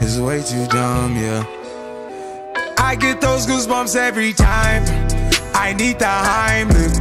is way too dumb, yeah. I get those goosebumps every time. I need the Heimlich,